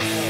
Yeah.